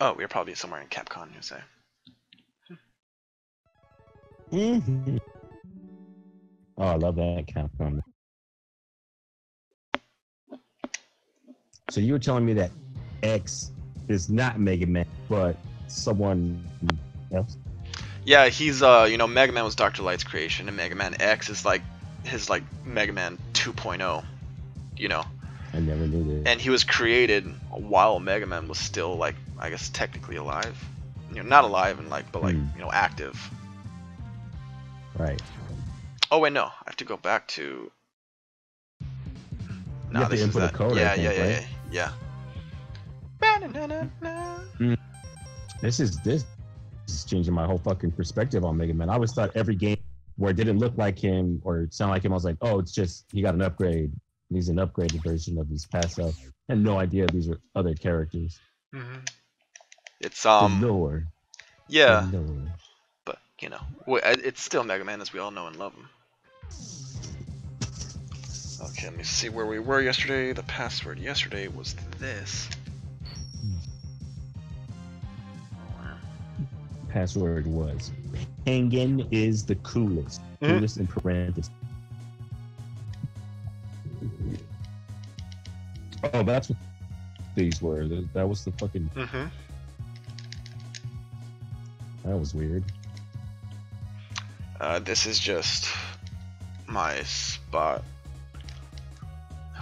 Oh, we are probably somewhere in Capcom, you say. hmm Oh, I love that Capcom. So you were telling me that X is not Mega Man, but someone else. Yeah, he's uh, you know, Mega Man was Dr. Light's creation, and Mega Man X is like his like Mega Man 2.0. You know, I never knew that. and he was created while Mega Man was still like, I guess technically alive. You know, not alive and like, but like, Hmm. you know, active. right. Oh wait, no, I have to go back to. No, to this is that. code, yeah, think, yeah, yeah, right? yeah, yeah. Ba-na-na-na-na. This is this is changing my whole fucking perspective on Mega Man. I always thought every game where it didn't look like him or sound like him, I was like, oh, it's just he got an upgrade. He's an upgraded version of his past self. I had no idea these are other characters. Mhm. It's The um, lore. yeah, The lore. but you know, uh, it's still Mega Man as we all know and love him. Okay, let me see where we were yesterday. The password yesterday was this. Password was Penguin is the coolest. Mhm. Coolest in parentheses. Oh, that's what these were. That was the fucking. Mm-hmm. That was weird. Uh, this is just my spot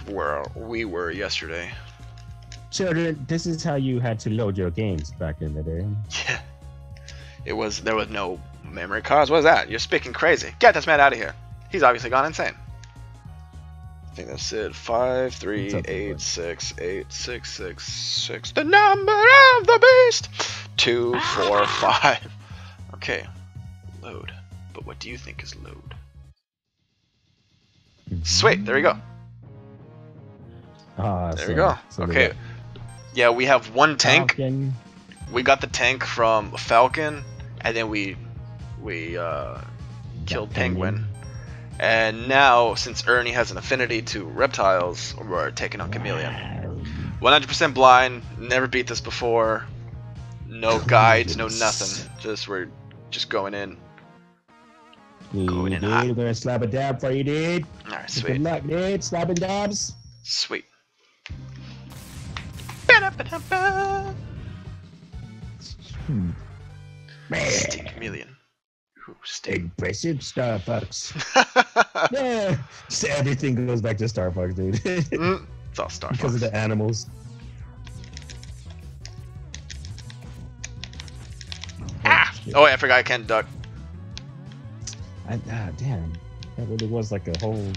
where we were yesterday. Children, this is how you had to load your games back in the day. Yeah. It was there was no memory cards. What is that? You're speaking crazy. Get this man out of here. He's obviously gone insane. I think that's it. Five, three, What's eight, bud? six, eight, six, six, six. The number of the beast. Two, four, five. Okay. Load. But what do you think is load? Sweet. There we go. Ah, There so- we go. so Okay. got Yeah, we have one tank. Falcon. We got the tank from Falcon, and then we we uh, killed Got Penguin. And now, since Ernie has an affinity to reptiles, we're taking on Chameleon. 100% blind, never beat this before. No guides, no nothing. Just we're just going in. Going in dude, hot. we're gonna slap a dab for you, dude. All right, sweet. Good luck, dude. Slapping dabs. sweet. Hmm. Sting Chameleon. Impressive Starbucks. yeah. Everything goes back to Starbucks, dude. Mm, it's all Star because of the animals. Ah! Oh, wait, I forgot I can't duck. I, ah, damn. That really was like a whole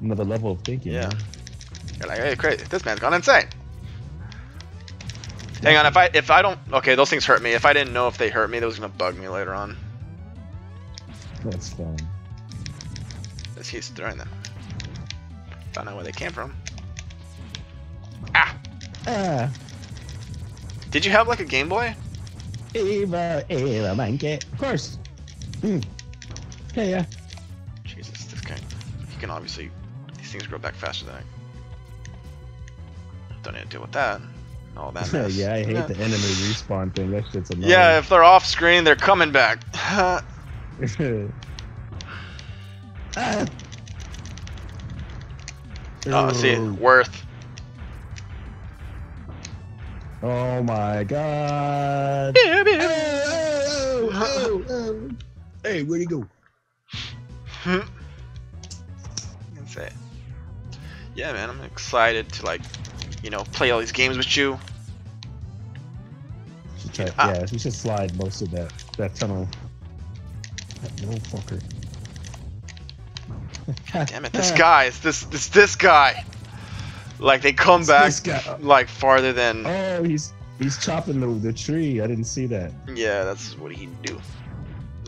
another level of thinking. Yeah. man. You're like, hey, crazy. This man's gone insane. Hang on, if I if I don't okay, those things hurt me. If I didn't know if they hurt me, that was gonna bug me later on. That's fun. As he's throwing them. Don't know where they came from. Ah! Ah, Did you have like a Game Boy? Eva, Eva, monkey. Of course. Mm. Yeah, yeah. Jesus, this guy. He can obviously. These things grow back faster than I. Don't need to deal with that. All that. mess. yeah, I hate yeah. the enemy respawn thing. That shit's annoying. Yeah, if they're off screen, they're coming back. ah. oh, see, worth. Oh my god. Yeah. Oh, oh, oh. Hey, where'd he go? That's it. Yeah, man, I'm excited to like, you know, play all these games with you. Try, Ah. yeah, we should slide most of that that tunnel. That little fucker. God damn it, this guy is this this this guy. Like they come It's back like farther than Oh, he's he's chopping the, the tree. I didn't see that. yeah, that's what he do.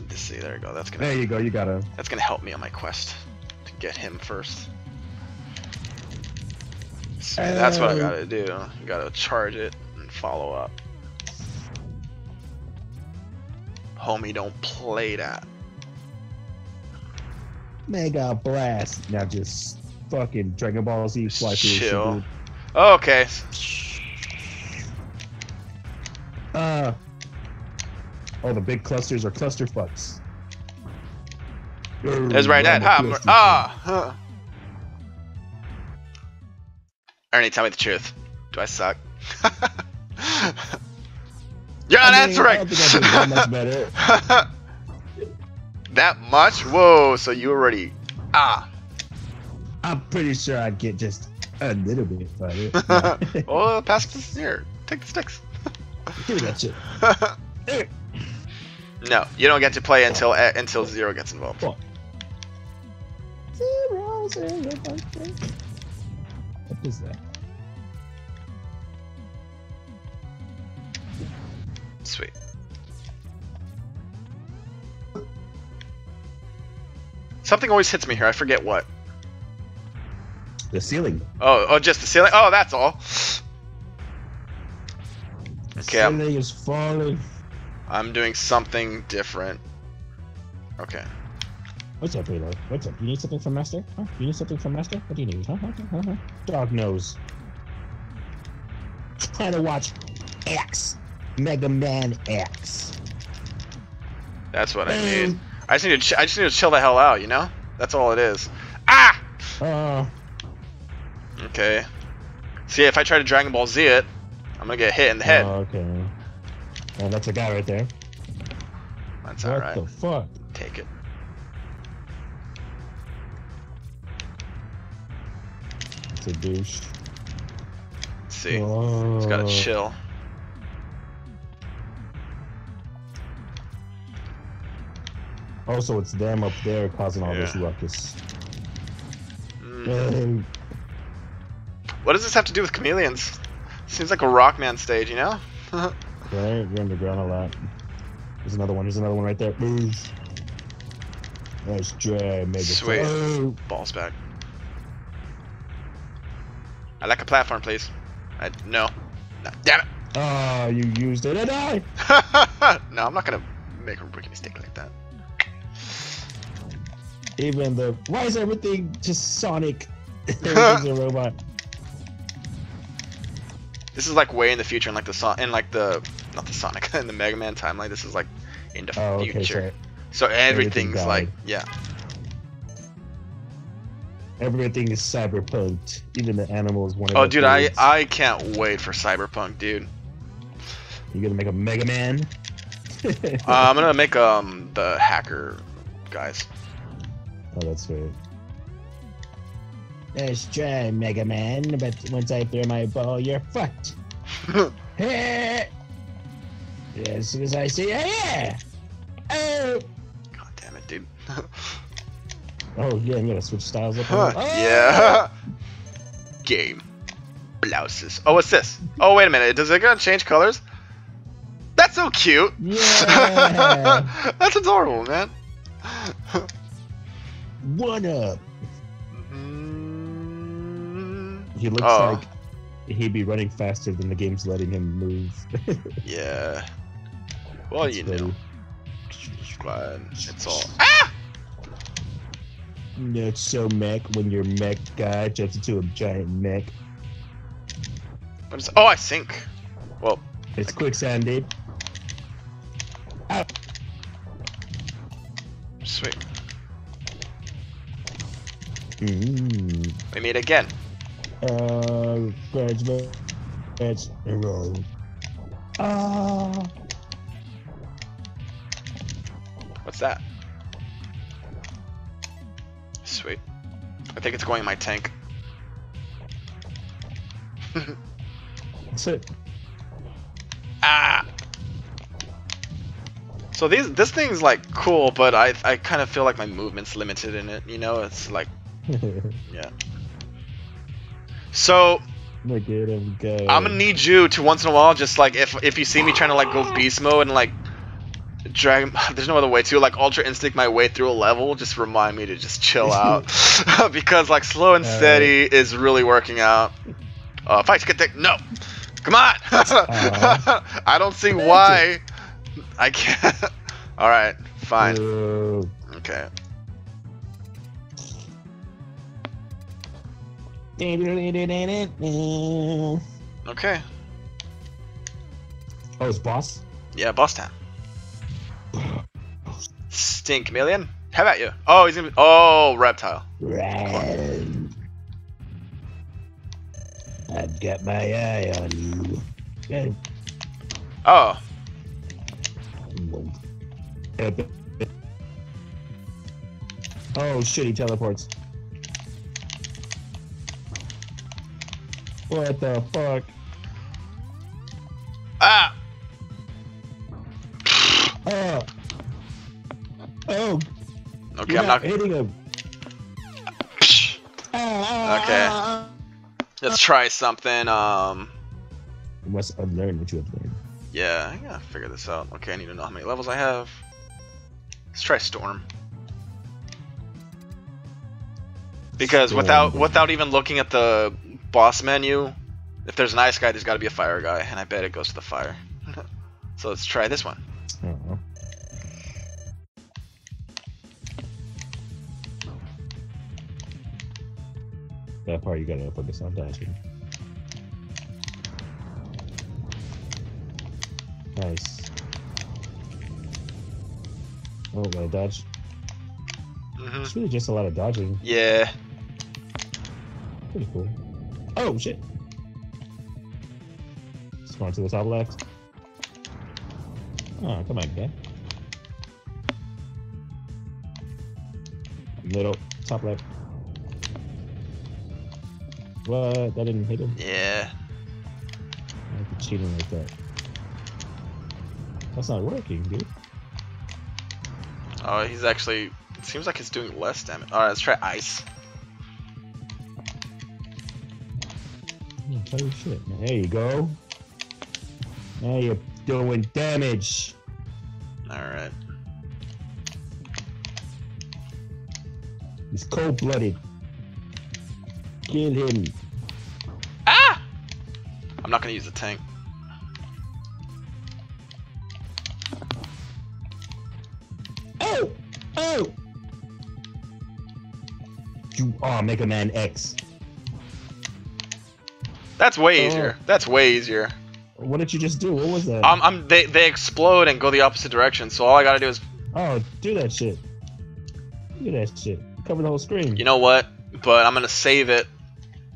Let's see, there you go. That's gonna There you go. You gotta. that's gonna help me on my quest to get him first. So that's what I gotta do. You gotta charge it and follow up. Homie, don't play that. Mega blast. Now just fucking Dragon Ball Z fly through. Chill. Okay. Uh, oh, the big clusters are cluster fucks. That's right at. Ha, mer- ah. huh. Ernie, tell me the truth. Do I suck? You're not I mean, I don't think I did that much better. that much? Whoa! So you already ah. I'm pretty sure I'd get just a little bit better. well, pass this here. Take the sticks. Give me that shit. no, you don't get to play until uh, until zero gets involved. Fuck. Zero, zero, okay. What is that? Sweet. Something always hits me here. I forget what. The ceiling. Oh, oh, just the ceiling. Oh, that's all. The Okay, I'm- ceiling is falling. I'm doing something different. Okay. What's up, Halo? What's up? You need something from Master? Huh? You need something from Master? What do you need? Huh? Huh? Huh? Huh? Dog nose. Try to watch X. Mega Man X. That's what I need. I just need to. Ch- I just need to chill the hell out. You know. That's all it is. Ah. Uh, Okay. See, if I try to Dragon Ball Z it, I'm gonna get hit in the head. Oh, okay. Oh, that's a guy right there. That's alright. what the fuck? Take it. It's a douche. Let's see. Oh. Just gotta chill. Also, it's them up there causing all this ruckus. Mm. What does this have to do with chameleons? Seems like a Rockman stage, you know? right? You're underground a lot. There's another one. There's another one right there. Move. Nice try, Mega. Sweet. Balls back. I like a platform, please. I no. no. Damn it. Oh, you used it and I. no, I'm not gonna make a rookie mistake like that. Even the why is everything just Sonic? Everything's a robot. This is like way in the future, in like the son, in like the not the Sonic, in the Mega Man timeline. This is like in the Oh, okay. future. So So everything's like yeah. everything is cyberpunked. Even the animals want. Oh, dude, I I can't wait for Cyberpunk, dude. You gonna make a Mega Man? Uh, I'm gonna make um the hacker guys. Oh, that's right. Nice try, Mega Man, but once I throw my ball, you're fucked. Hey! Yeah, as soon as I say, yeah! Oh! God damn it, dude. Oh, yeah, I'm gonna switch styles up. Huh, Oh! Yeah. Game. Blouses. Oh, what's this? Oh, wait a minute. Does it gonna change colors? That's so cute. Yeah! That's adorable, man. One up! Mm, He looks Oh. like he'd be running faster than the game's letting him move. yeah. Well, That's you funny. know. Glad it's all. Ah! No, it's so mech when your mech guy jumps into a giant mech. Oh, I sink. Well, It's quicksand, dude. sweet. Mm. We meet again. Uh, grudge, grudge, roll. Ah. What's that? Sweet. I think it's going in my tank. That's it. Ah. So these this thing's like cool, but I I kind of feel like my movement's limited in it. You know, it's like yeah. So Look at him go. I'm gonna need you to once in a while, just like if if you see me trying to like go beast mode and like drag, there's no other way to like ultra instinct my way through a level. Just remind me to just chill out because like slow and Alright. steady is really working out. Uh, fight get that no, come on. I don't see why I can't. All right, fine. Okay. Okay. Oh, it's boss. Yeah, boss time. Sting chameleon. How about you? Oh, he's gonna. Be, oh, reptile. Ran. I've got my eye on you. Oh, Oh shit, he teleports. What the fuck? ah. Oh! Oh! Okay, you're I'm not. hitting him. Okay. Let's try something. Um. You must unlearn what you have learned. Yeah, I gotta figure this out. Okay, I need to know how many levels I have. Let's try storm. Because Storm. without without even looking at the boss menu, if there's an ice guy, there's got to be a fire guy, and I bet it goes to the fire. so let's try this one. Uh-huh. That part you gotta focus on dodging. Nice. Oh, my dodge. hmm It's really just a lot of dodging. Yeah. Pretty cool. Oh shit! Spawn to the top left. Oh, ah, come on, guy. Middle, top left. What? That didn't hit him. Yeah. I the cheating like that. That's not working, dude. Oh, he's actually. It seems like he's doing less damage. All right, let's try ice. Holy shit. There you go. Now you're doing damage. All right. He's cold blooded. Kill him. Ah! I'm not gonna use the tank. Oh! Oh! You are Mega Man X. That's way Oh. easier. That's way easier. What did you just do? What was that? Um, I'm they they explode and go the opposite direction. So all I gotta do is, oh, do that shit. Do that shit. Cover the whole screen. you know what? But I'm gonna save it.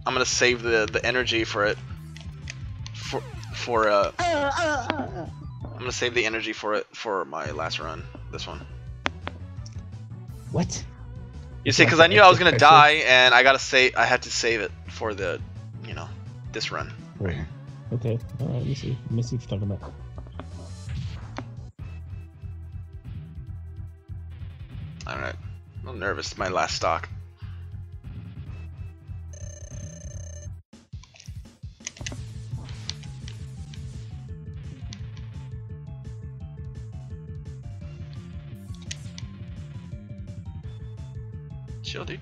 I'm gonna save the the energy for it. For for uh, I'm gonna save the energy for it for my last run. This one. What? You see, because I knew I was gonna die, and I gotta say I had to save it for the, this run. Oh, Okay. All right. Let me see. Let me see what you're talking about. All right. I'm nervous. My last stock. Chill, dude.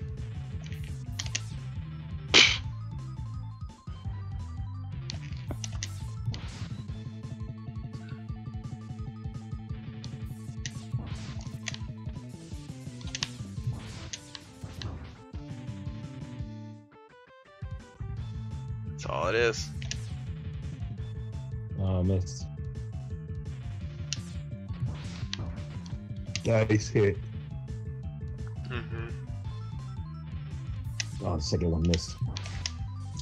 That's all it is. Oh, I missed. Dice hit. Mm-hmm. Oh, the second one missed.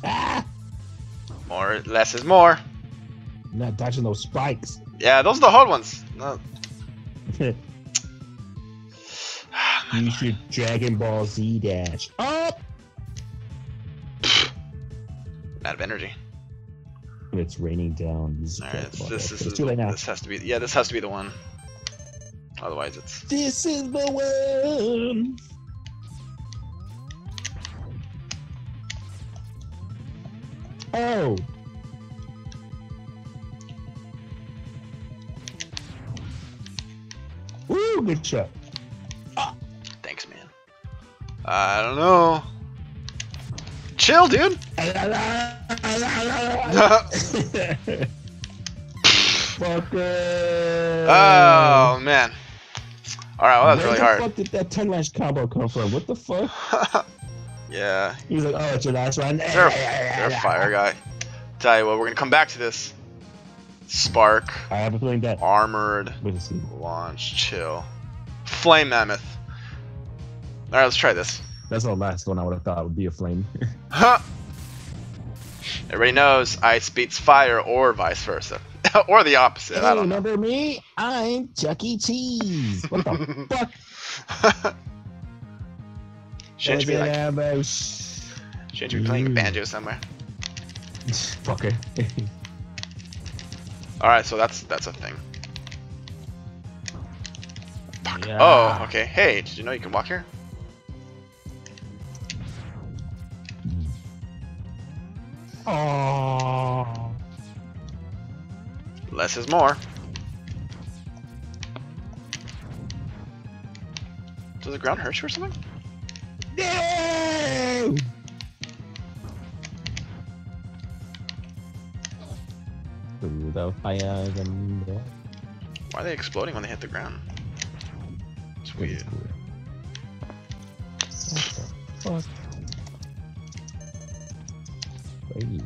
Ah! More, less is more. I'm not dodging those spikes. Yeah, those are the hard ones. No. you should Dragon Ball Z dash up. It's raining down. This All right, this, this It's is too late now. this has to be yeah, this has to be the one. Otherwise, it's This is the one. Oh. Woo, good shot. thanks, man. I don't know. Chill, dude. Oh man. All right, well that was Where really the fuck did that 10 lash combo come from? What the fuck? yeah, He's like, oh, it's your last one. they're, they're a fire guy. Tell you what, we're gonna come back to this Spark, I have a feeling that. armored, Wait a see. launch, chill, flame mammoth. All right, let's try this. That's the last one I would have thought would be a flame. Huh. Everybody knows ice beats fire, or vice versa, or the opposite. I don't know. remember me? I'm Chuck E. Cheese. What the fuck? Shouldn't you be like, Ambush. shouldn't you be playing Mm. banjo somewhere? Fucker. All right, so that's that's a thing. Fuck. Yeah. Oh, okay. Hey, did you know you can walk here? Oh. Less is more. Does the ground hurt you or something? No! Through the fire and the Why are they exploding when they hit the ground? It's weird. What the fuck? Hey.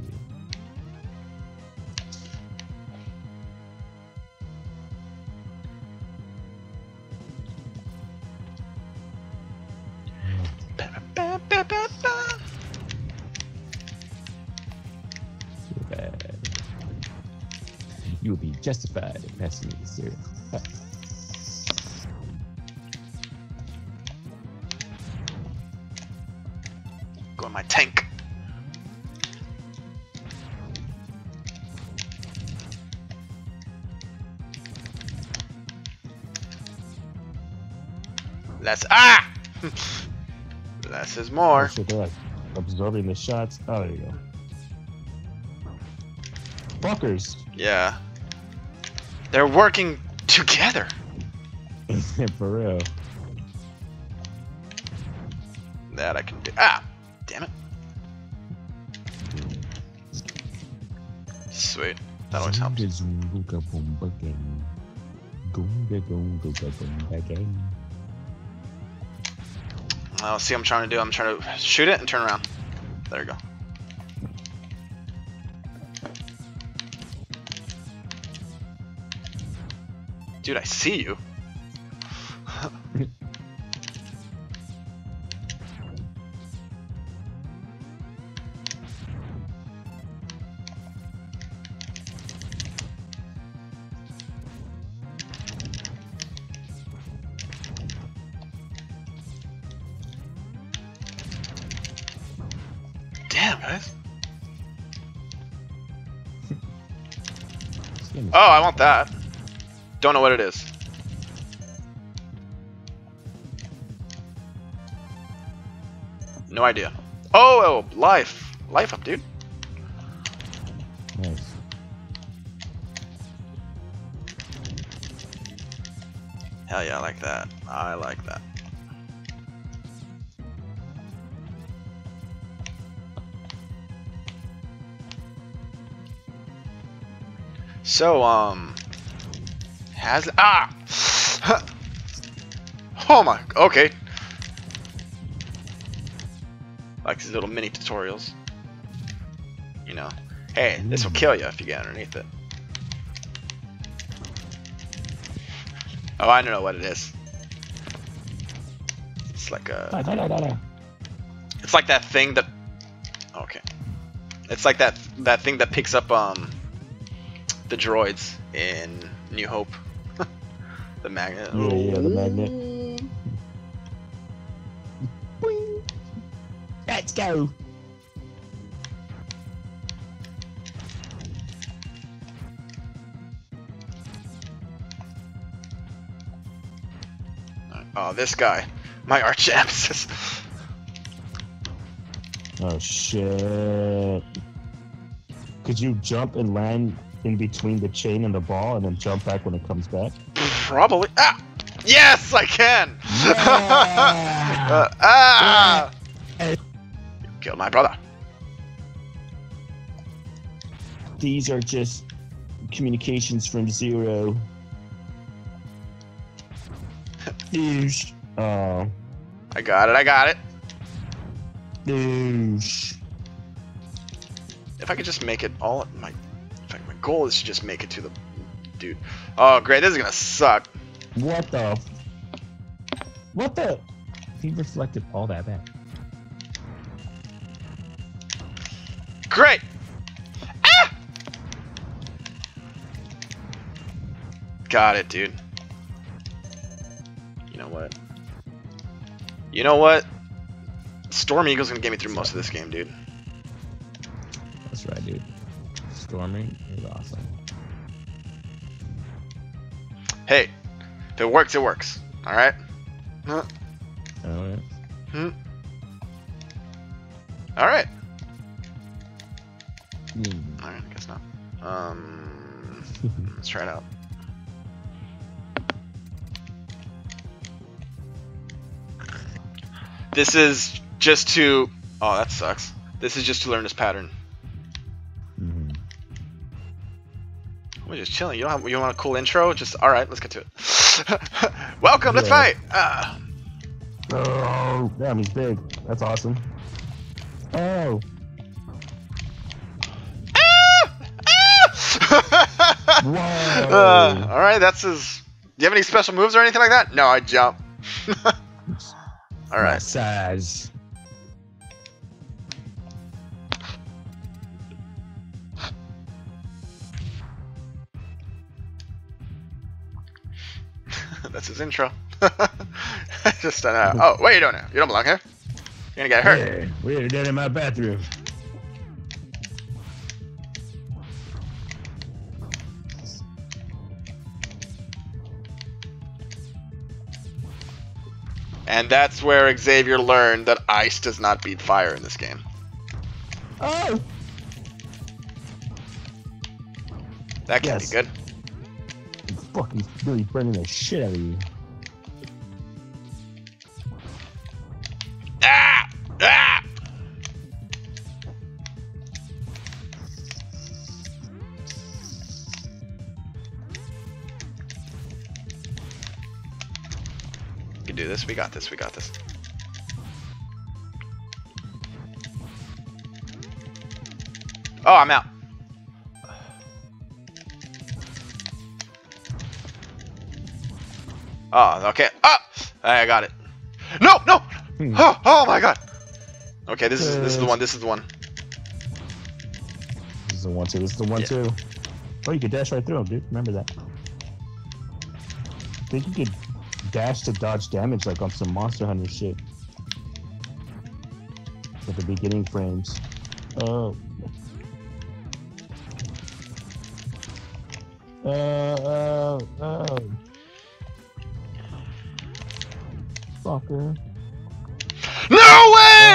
You will be justified in passing me the cereal. Go in my tank. Less ah. Less is more. They're like absorbing the shots. Oh, there you go. Fuckers. Yeah. They're working together. For real. That I can do. Ah! Damn it. Sweet. That always helps. I'll see what I'm trying to do. I'm trying to shoot it and turn around. There you go. Dude, I see you. Oh, I want that. Don't know what it is. No idea. Oh, oh, life. Life up, dude. Nice. Hell yeah, I like that. I like that. So, um, has ah, oh my, okay. Like these little mini tutorials. You know, hey, this will kill you if you get underneath it. Oh, I don't know what it is. It's like a. It's like that thing that. Okay. It's like that that thing that picks up um the droids in New Hope. the magnet. Yeah, yeah, the magnet. Boing. Let's go. Oh, this guy, my arch nemesis. Oh shit. Could you jump and land in between the chain and the ball and then jump back when it comes back? Probably. Ah! Yes, I can. Yeah. Uh, ah! Yeah. You killed my brother. These are just communications from zero. Douche. Oh, I got it. I got it. douche. If I could just make it all at my, goal is to just make it to the dude. Oh, great! This is gonna suck. What the? What the? He reflected all that back. Great. Ah! Got it, dude. You know what? You know what? Storm Eagle's gonna get me through most of this game, dude. That's right, dude. Storming is awesome. Hey, if it works, it works. All right. Huh? Oh, yeah. All right. Hmm. All right. I guess not. Um, let's try it out. This is just to. Oh, that sucks. This is just to learn this pattern. We're just chilling. You don't have, you want a cool intro? Just all right. Let's get to it. Welcome. Let's fight. Ah. Oh, damn, he's big. That's awesome. Oh, whoa. Uh, all right. That's his. Do you have any special moves or anything like that? No, I jump. all right. Massage. That's his intro. Just uh, oh, what are you doing now? You don't belong here. You're gonna get hurt. Hey, we're dead in my bathroom. And that's where Xavier learned that ice does not beat fire in this game. Oh, That can't Yes. be good. Fucking really burning the shit out of you. Ah! Ah! We can do this. We got this. We got this. Oh, I'm out. Oh, okay. Ah! I got it. No, no! Oh, oh my god. Okay, this is this is the one. This is the one. This is the one two. This is the one Yeah. two. Oh, you could dash right through him, dude. Remember that. I think you could dash to dodge damage like on some Monster Hunter shit. At the beginning frames. Oh. Uh, uh, uh. Fucker. No way!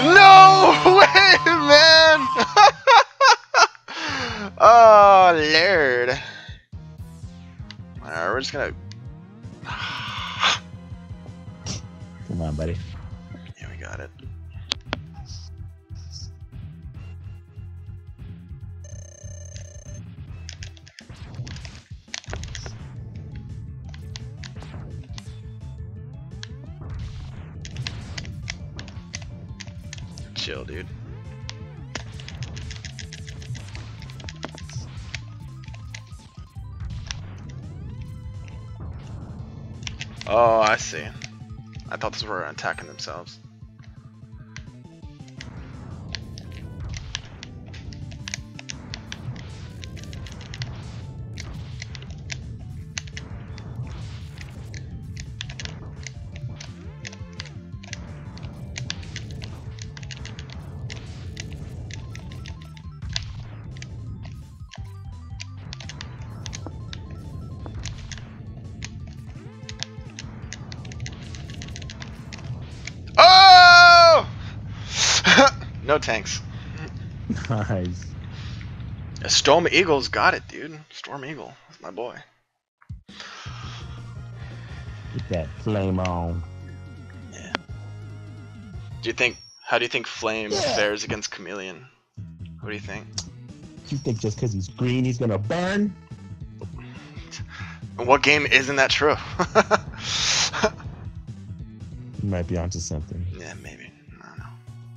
No way, man! oh, lord. Alright, we're just gonna. Come on, buddy. Yeah, we got it. Attacking themselves. No tanks. Nice. Storm Eagle's got it, dude. Storm Eagle. That's my boy. Get that flame on. Yeah. Do you think? How do you think Flame Yeah. fares against Chameleon? What do you think? You think just because he's green, he's gonna burn? What game isn't that true? You might be onto something. yeah, maybe.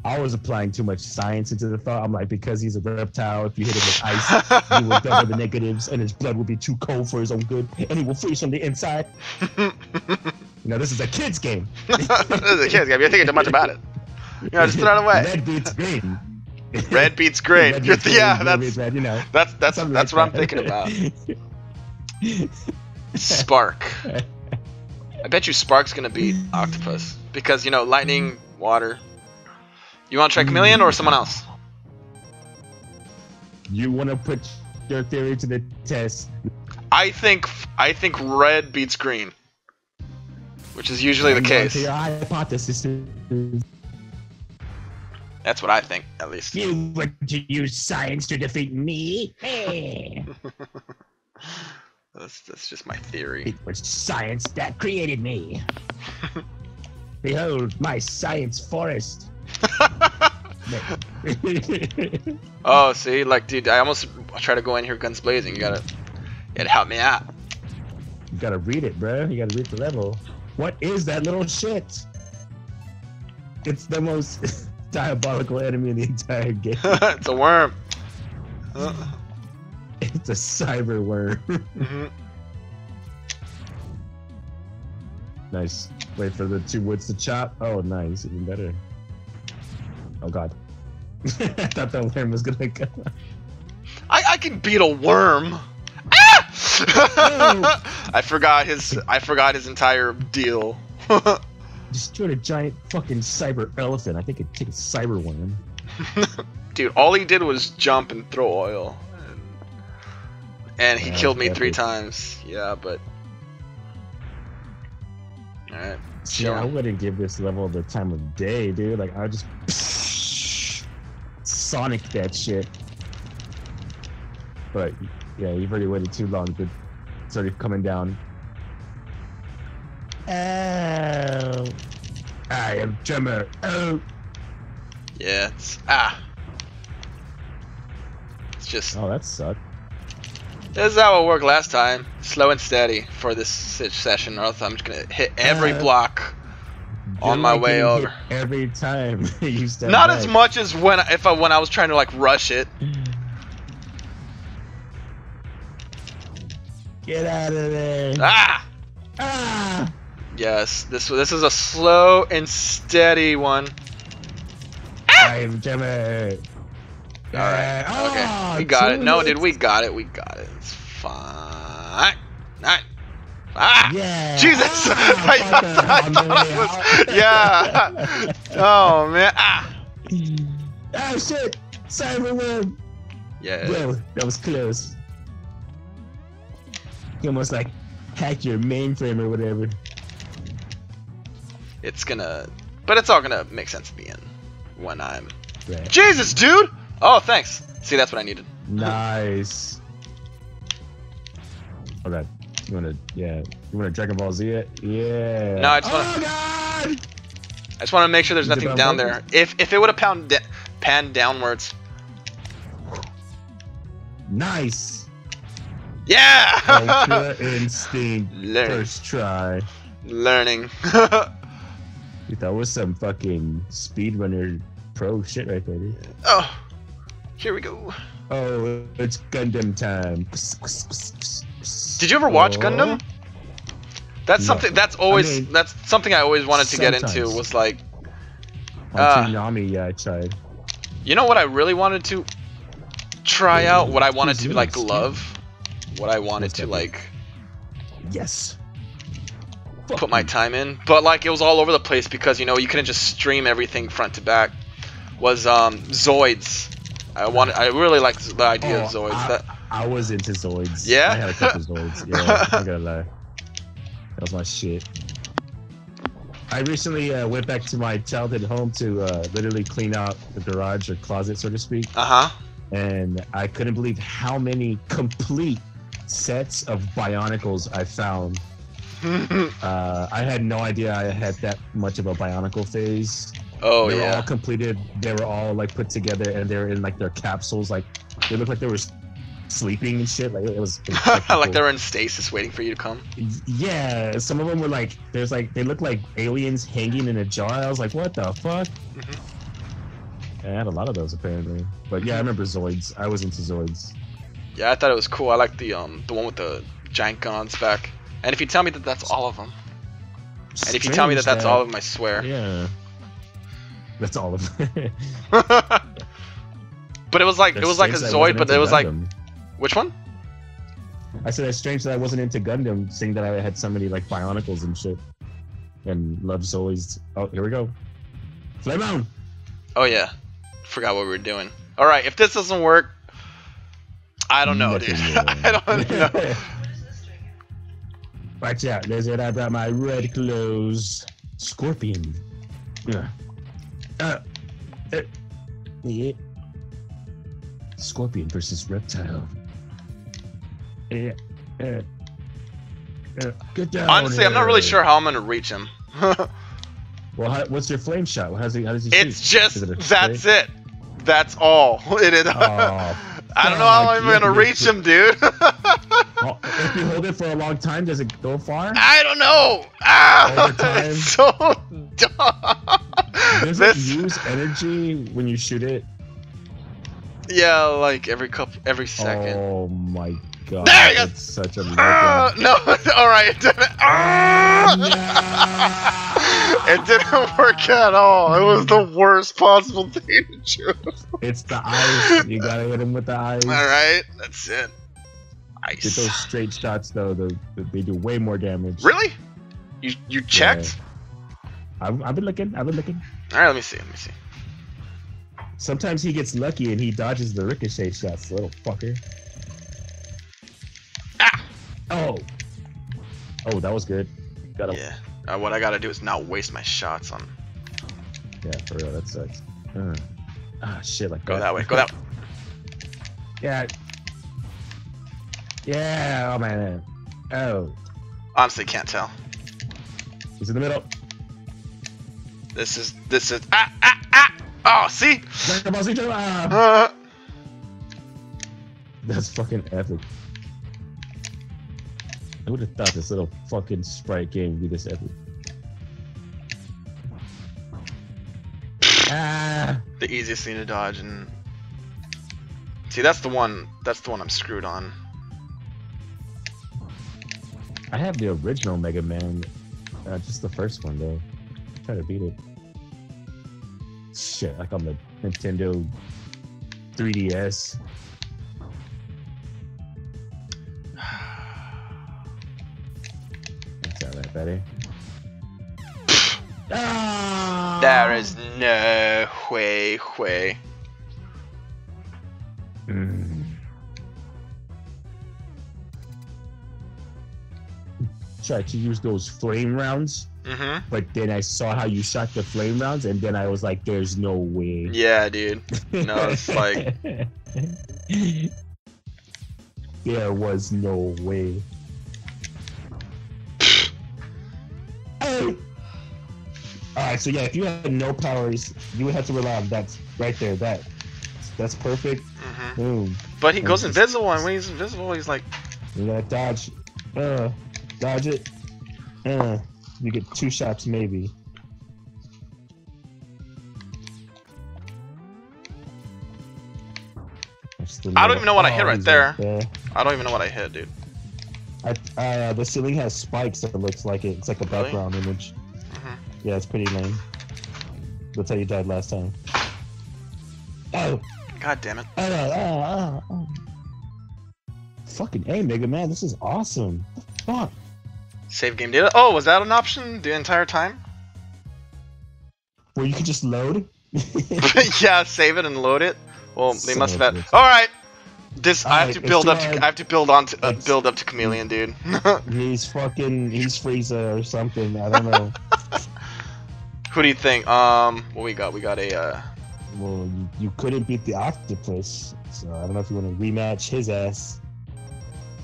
I don't know. I was applying too much science into the thought. I'm like, because he's a reptile, if you hit him with ice, he will double the negatives, and his blood will be too cold for his own good, and he will freeze from the inside. You know, this is a kid's game. this is a kid's game. You're thinking too much about it. You know, just throw it away. Red beats green. Red beats green. Red beats yeah, green, that's red, you know. that's that's that's what I'm thinking about. Spark. I bet you Spark's gonna beat Octopus because you know lightning, water. You want to try Chameleon or someone else? you want to put your theory to the test. I think I think red beats green, which is usually the case. Your hypothesis That's what I think, at least. you want to use science to defeat me? Hey. That's that's just my theory. It was science that created me. Behold my science forest. Oh, see, like, dude, I almost try to go in here guns blazing. You gotta, you gotta help me out. You gotta read it, bro. You gotta read the level. What is that little shit? It's the most diabolical enemy in the entire game. it's a worm. Uh, It's a cyber worm. mhm. nice. Wait for the two woods to chop. Oh, nice. Even better. Oh, God. I thought that worm was gonna go. I, I can beat a worm. Ah! I forgot his. I forgot his entire deal. Destroyed a giant fucking cyber elephant. I think it take a cyber worm. Dude, all he did was jump and throw oil, and, and he Yeah, killed me three epic. times. Yeah, but. All right. See, I wouldn't give this level the time of day, dude. Like, I would just Sonic that shit. But yeah, you've already waited too long. It's already coming down. Oh, I am Tremor. Oh, Yeah. It's ah. It's just. oh, that sucked. This is how it worked last time. Slow and steady for this session, or else I'm just gonna hit every Uh, block. On my like way over. every time you step Not back. as much as when if I when I was trying to like rush it. Get out of there! Ah. Ah! Yes, this this is a slow and steady one. I am Tremor. All right. Ah, Okay. We got it. No, dude, we got it. We got it. It's. Ah. Yeah. Jesus! Ah, I thought- I thought it was- yeah. Oh man. Ah. oh shit! Cyberworm. Yeah. Bro, that was close. He almost like hacked your mainframe or whatever. It's gonna, but it's all gonna make sense at the end when I'm. Right. Jesus, dude! Oh, thanks. See, that's what I needed. Nice. God. You wanna yeah. You wanna Dragon Ball Z it? Yeah. No, I just oh wanna- god! I just want to make sure there's Is it nothing about down there. If if it would have pound da- panned downwards, Nice! yeah. Ultra instinct. Learn, First try. learning. You thought was some fucking speedrunner pro shit right there, dude. oh, here we go. Oh, it's Gundam time. Did you ever watch. Gundam? That's No. something. That's always. mean, that's something I always wanted to get into. Was like, Ah. Yeah, I tried. you know what I really wanted to try out? What I wanted to like love. What I wanted to like Yes. put my time in, but like it was all over the place because you know you couldn't just stream everything front to back. Was um Zoids. I wanted. I really like the idea of Oh, Zoids. I, that I was into Zoids. Yeah? I had a couple Zoids. Yeah, I'm gonna lie. That was my shit. I recently uh, went back to my childhood home to uh, literally clean out the garage or closet, so to speak, uh huh. and I couldn't believe how many complete sets of Bionicles I found. Uh, I had no idea I had that much of a Bionicle phase. Oh they were all completed. They were all like put together, and they're in like their capsules. Like they looked like they were sleeping and shit. Like it was it was like cool. they're in stasis waiting for you to come. Yeah, some of them were like there's like they look like aliens hanging in a jar. I was like, what the fuck? I had a lot of those apparently. But yeah, I remember Zoids. I was into Zoids. Yeah, I thought it was cool. I like the um the one with the giant gun on its back. And if you tell me that that's all of them, and if you tell me that that's all of them, I swear. Yeah. That's all of them. but it was like it was like a Zoid, but it was like which one? I said it's strange that I wasn't into Gundam, seeing that I had so many like Bionicles and shit, and love Zoids. Oh, here we go. Flame on. Oh yeah, forgot what we were doing. All right, if this doesn't work, I don't know, dude. Nothing more. I don't know. Watch out, Lizard. I brought my red clothes. Scorpion. Yeah. Uh, uh, yeah. Scorpion versus reptile. Yeah. Uh, uh, get down. Honestly, I'm not really sure how I'm gonna reach him. Well, how, what's your flame shot? How does he? How does he it's shoot? just it that's it. That's all. It is. Oh, I don't know how I'm gonna reach him, dude. Well, if you hold it for a long time, does it go far? I don't know. Ah, it's so dumb. Does This- it use energy when you shoot it? yeah, like every couple, every second. Oh my god! There you go. It's such a letdown. no, all right, didn't. Ah! No! It didn't work at all. It was the worst possible thing to choose. It's the ice. You gotta hit him with the ice. All right, that's it. Ice. Get those straight shots though. The, the- they do way more damage. Really? You you checked? I've, I've been looking. I've been looking. All right, let me see. Let me see. Sometimes he gets lucky and he dodges the ricochet shots. Little fucker. Ah! Oh. Oh, that was good. Got him. Yeah. Uh, what I gotta do is not waste my shots on. Yeah, for real. That sucks. Uh. Ah, shit. Like Go that way. Go that. way. Yeah. Yeah. Oh man. Oh, Honestly, can't tell. he's in the middle. This is this is ah ah ah. Oh, see? Dragon Ball Z, ah. Uh, That's fucking epic. I would have thought this little fucking sprite game would be this epic. Ah, the easiest thing to dodge and see that's the one. That's the one I'm screwed on. I have the original Mega Man, uh, just the first one though. Try to beat it. Shit, like on the Nintendo 3DS. Ah! There is no way way. Mm. Tried to use those flame rounds, Mm-hmm. but then I saw how you shot the flame rounds, and then I was like, "There's no way." Yeah, dude. No, it's like- there was no way. Right, so yeah, if you had no powers, you would have to rely on that right there. That that's perfect. hmm Boom. But he And goes just- invisible, and when he's invisible, he's like, You gotta dodge. Uh, dodge it. Uh, you get two shots maybe. I don't even know what I hit right there. there. I don't even know what I hit, dude. I, uh, the ceiling has spikes that looks like it. It's like a Really? background image. Yeah, it's pretty lame. That's how you died last time. Oh, God damn it. oh, oh, oh, oh. Fucking A, Mega Man, this is awesome. Fuck. Save game data. Oh, was that an option the entire time? Where you can just load? yeah, save it and load it. Well, they Son must have had. All right. This I have to build up. To. I have to build on to uh, build up to chameleon, dude. He's fucking, he's Frieza or something. I don't know. Who do you think? Um, what we got? We got a. Uh, well, you, you couldn't beat the octopus, so I don't know if you want to rematch his ass.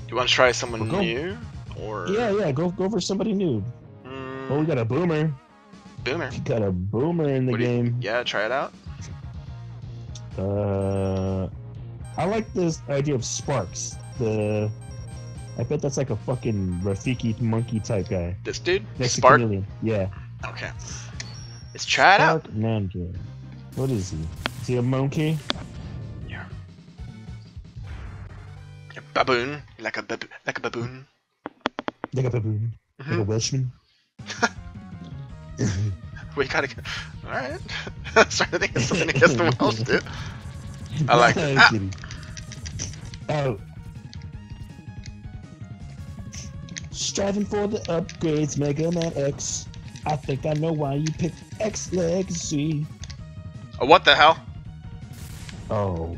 you want to try someone Well, new or? Yeah, yeah, go go for somebody new. Mm, Oh, we got a boomer. Boomer. We got a boomer in the you- game. Yeah, try it out. Uh, I like this idea of Sparks. The, I bet that's like a fucking Rafiki monkey type guy. This dude. Next Spark. Yeah. Okay. Let's try it out. Spark What is he? Is he a monkey? Yeah. A baboon, like a bab- like a baboon. Like a baboon. Like a Mhm. Welshman. We gotta get. All right. I'm Starting to think of something against the Welsh, dude. I like it. Ah. Oh. Striving for the upgrades, Mega Man X. I think I know why you picked X Legacy. Oh, what the hell? Oh.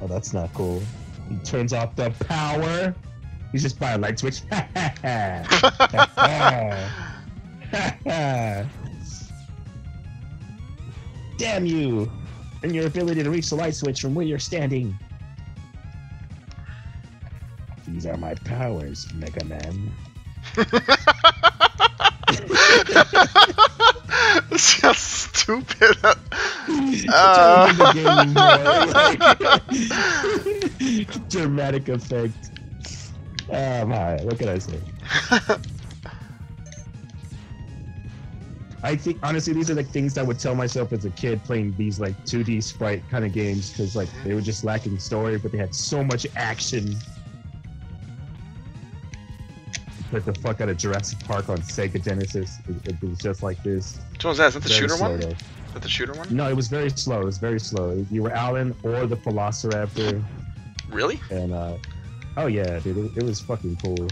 Oh, that's not cool. He turns off the power. He's just by a light switch. Damn you! And your ability to reach the light switch from where you're standing. These are my powers, Mega Man. this sounds stupid. Tell me the Uh. game, boy. Like- Dramatic effect. Um, hi, what can I say? I think honestly, these are like things I would tell myself as a kid playing these like 2D sprite kind of games because like they were just lacking story, but they had so much action. Like the fuck out of Jurassic Park on Sega Genesis. It, it was just like this. Which was that? Is that the Very shooter one? though. Is that the shooter one? No, it was very slow. It was very slow. You were Alan or the Velociraptor, Really? and uh, oh yeah, dude, it, it was fucking cool.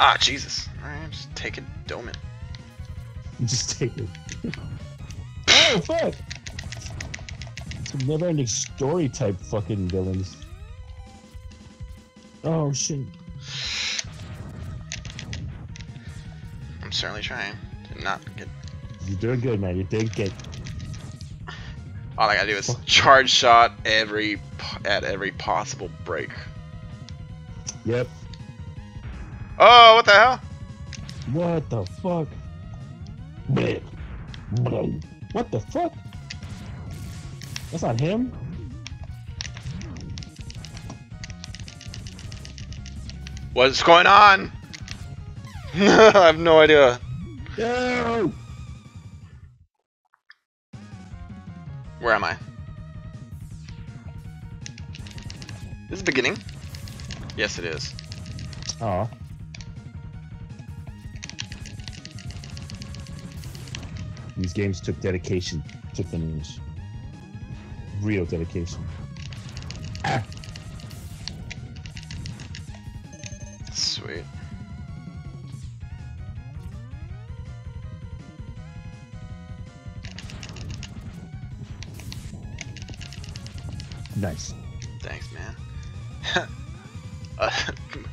Ah, Jesus. Alright, just take it, dome it. Just take it. oh fuck! Some never-ending story type fucking villains. Oh shit! Certainly trying to not get. You're doing good, man. You did good. All I gotta do is charge shot every at every possible break. Yep. Oh, what the hell? What the fuck? What the fuck? That's not him. What's going on? I have no idea. No. Where am I? This is the beginning? Yes, it is. Oh. These games took dedication to finish. Real dedication. Ah, nice. Thanks, man. uh,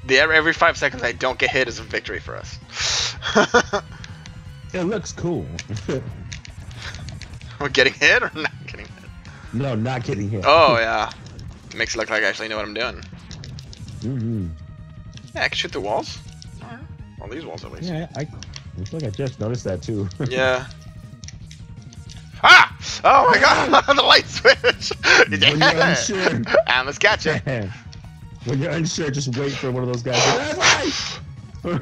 the every, five seconds I don't get hit is a victory for us. It looks cool. We're getting hit or not getting hit? no, not getting hit. Oh yeah, makes it look like I actually know what I'm doing. hmm Yeah, I can shoot the walls. Alright. Well, these walls at least. Yeah, I, I feel like I just noticed that too. Yeah. Oh my god! the light switch! When you're unsure. let's catch it. when you're unsure, just wait for one of those guys.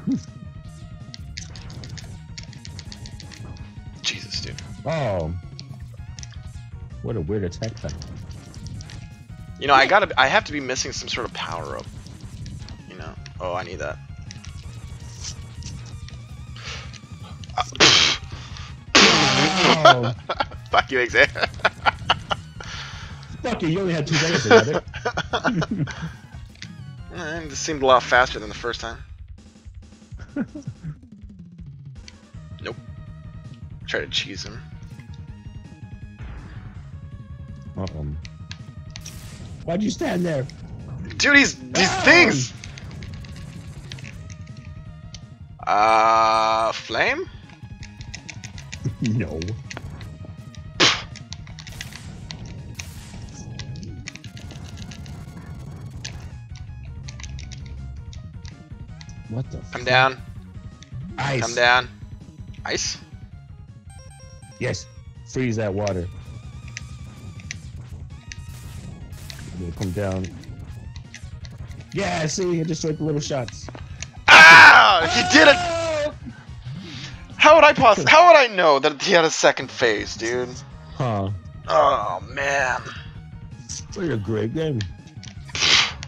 Jesus, dude. oh, what a weird attack type. You know, I gotta. I have to be missing some sort of power up. You know. Oh, I need that. Oh, Fuck you, Xavier. fuck you! You only had two days have it. Eh, This seemed a lot faster than the first time. nope. Try to cheese him. Uh-oh. Why'd you stand there? Dude, these these things. Uh, flame. No. What the? Come down. Ice. Come down. Ice. Yes. Freeze that water. Come down. Yeah, see, I destroyed the little shots. Ah! He did it. How would I poss- How would I know that he had a second phase, dude? Huh. Oh man, What a great game.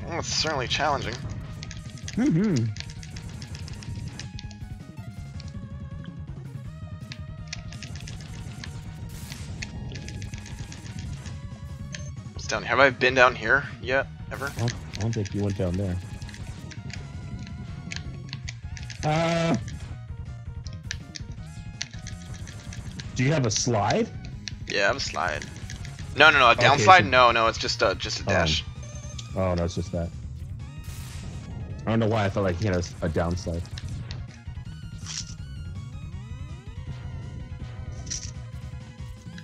well, it's certainly challenging. Mm-hmm. What's down here? Have I been down here yet? Ever? I don't, I think you went down there. Uh, do you have a slide? Yeah, I'm slide. No, no, no. A Okay, downslide? so- No, no. It's just a just a dash. Oh no, it's just that. I don't know why I felt like he had a, a downslide.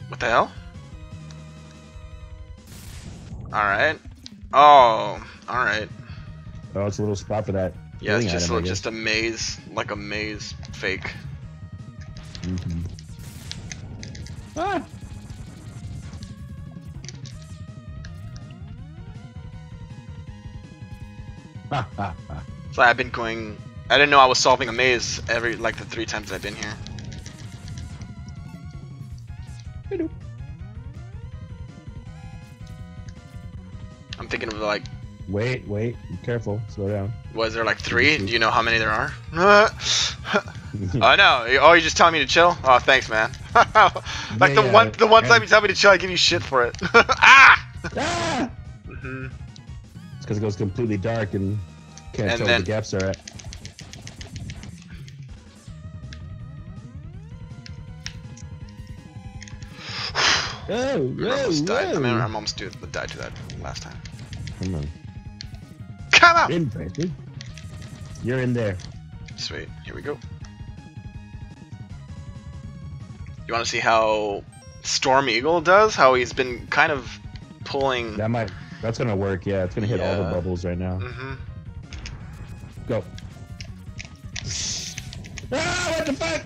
What the hell? All right. Oh, all right. Oh, it's a little spot for that. Yeah, it's just item, I a, guess. just a maze, like a maze fake. Ah! Ha, ha, ha. So I've been going. I didn't know I was solving a maze every like the three times I've been here. I'm thinking of like, Wait, wait, be careful, slow down. was there like three? Do you know how many there are? oh no! Oh, you're just telling me to chill? Oh, thanks, man. like the Yeah, one, the one time you tell me to chill, I give you shit for it. ah! ah! hmm It's because it goes completely dark and can't And tell then- where the gaps are at. Oh, I whoa, almost died. I mean. I almost died to that last time. Come on. Come on! You're in there. Sweet. Here we go. You want to see how Storm Eagle does? How he's been kind of pulling. That might. That's gonna work. Yeah, it's gonna hit all the bubbles right now. hmm Go. Ah! What the fuck?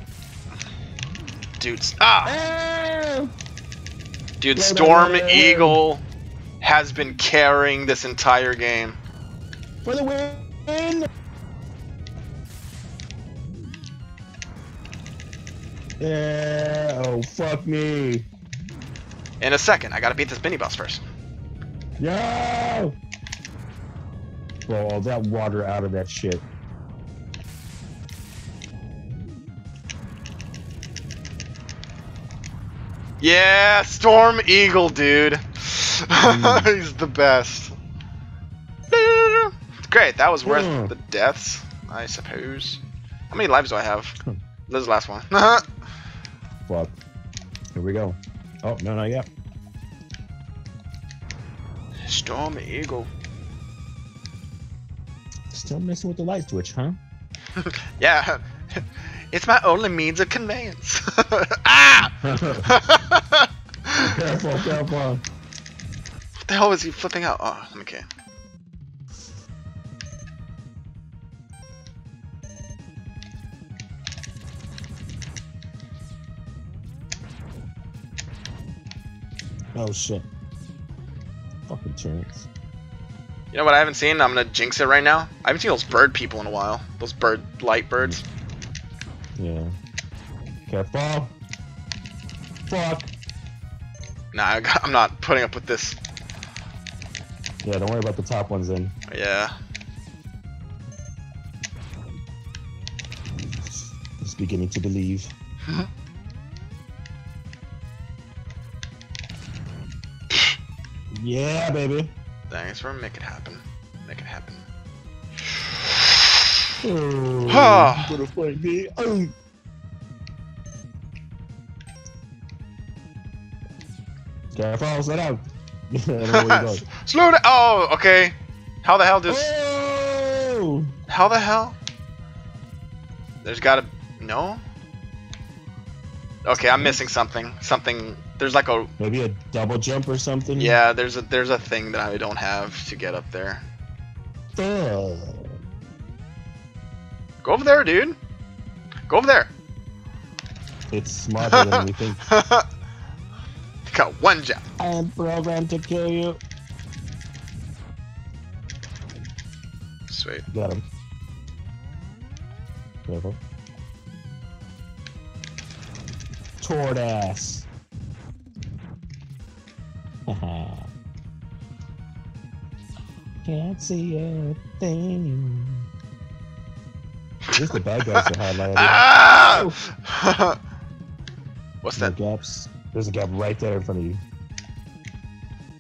Dude, ah, Ah! dude, Storm. Eagle has been carrying this entire game. For the win! Yeah. Oh fuck me. In a second, I gotta beat this mini boss first. Yo! Blow all that water out of that shit. Yeah, Storm Eagle, dude. Mm. he's the best. Great, that was worth Hmm. the deaths, I suppose. How many lives do I have? Hmm. This is the last one. well, Here we go. Oh, no, not yet. Storm Eagle. Still messing with the light switch, huh? Yeah, it's my only means of conveyance. ah! what careful, careful. the hell was he flipping out? Oh, okay. Oh shit. Fucking chance. You know what I haven't seen? I'm gonna jinx it right now. I haven't seen those bird people in a while. Those bird light birds. Yeah. Careful. Fuck. Nah, I got- I'm not putting up with this. Yeah, don't worry about the top ones then. Yeah. Just beginning to believe. yeah, baby. Thanks for make it happen. Make it happen. Oh, you gonna fight me? Oh. Careful, slow down. I don't know where you're going. Slow down. Oh, okay. How the hell does? Oh! How the hell? There's gotta no. Okay, I'm missing something. Something. There's like a Maybe a double jump or something? yeah. There's a there's a thing that I don't have to get up there. Go over there, dude. Go over there. It's smarter than we think. Got one job. I am programmed to kill you. Sweet. Got him. Careful. Tort ass. Can't see a thing. At least the bad guys are highlighted. Ah! What's that? Gaps. There's a gap right there in front of you.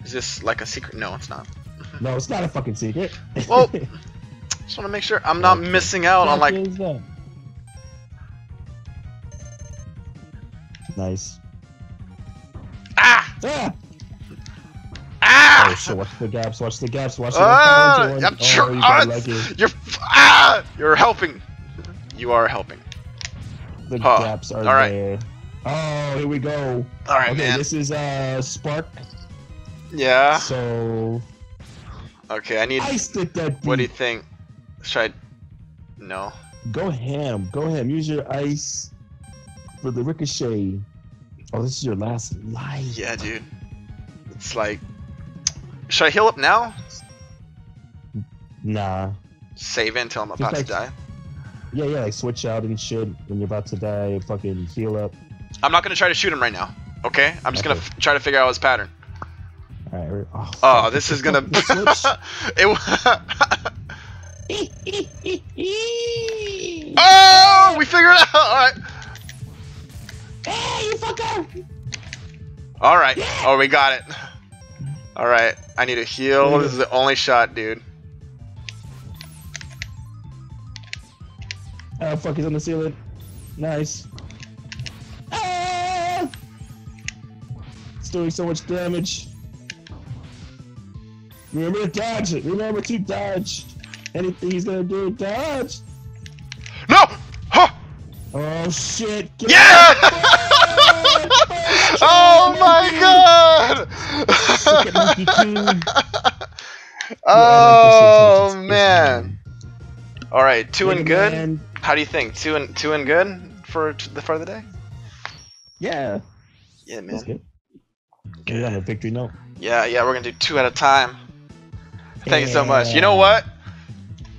Is this like a secret? No, it's not. No, it's not a fucking secret. Well, Just want to make sure I'm not Okay. missing out on like. What is that? Nice. Ah! Ah! Ah! Oh shit! Watch the gaps. Watch the gaps. Watch the Ah! gaps. I'm oh, sure- you ah, lucky. You're ah! You're helping. You are helping. The Huh. gaps are All right. there. Oh, here we go. All right, okay, man. this is uh Spark. Yeah. So Okay, I need. I stick that. What do you think? Should I? No. Go ham. Go ham. Use your ice for the ricochet. Oh, this is your last life. Yeah, dude. It's like. Should I heal up now? Nah. Save it until I'm about to die. Yeah, yeah, like switch out and shit when you're about to die. Fucking heal up. I'm not gonna try to shoot him right now. Okay? I'm just gonna f- try to figure out his pattern. All right. Oh, Oh, this is gonna. it. oh, we figured it out. All right. Hey, you fucker! All right. Oh, we got it. All right. I need a heal. This is the only shot, dude. Oh, fuck, he's on the ceiling. Nice. Doing so much damage. Remember to dodge it. Remember to dodge. Anything he's gonna do, dodge. No. Huh. Oh shit! Get Yeah! oh my Suck it, monkey god! oh man! All right, two and good. Man. How do you think? Two and two and good for the for the day? Yeah, Yeah, man. Good. We have a victory note. Yeah, yeah. We're gonna do two at a time. Thank you so much. You know what?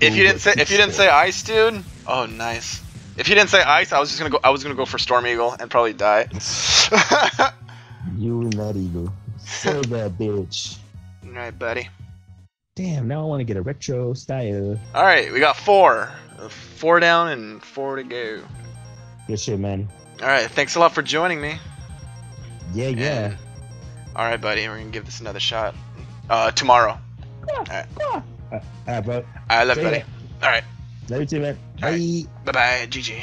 If you didn't say if you didn't say ice, dude. Oh, nice. If you didn't say ice, I was just gonna go. I was gonna go for Storm Eagle and probably die. You and that eagle. So that bitch. All right, buddy. Damn, now I want to get a retro style. All right, we got four. Four down and four to go. Good shit, man. All right, thanks a lot for joining me. Yeah, yeah. And- all right, buddy. We're gonna give this another shot. Uh, tomorrow. Ah, ah, bro. I love you, See buddy. All right. Love you too, man. All right. Bye. Bye bye. GG.